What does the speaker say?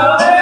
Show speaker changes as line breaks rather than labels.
você.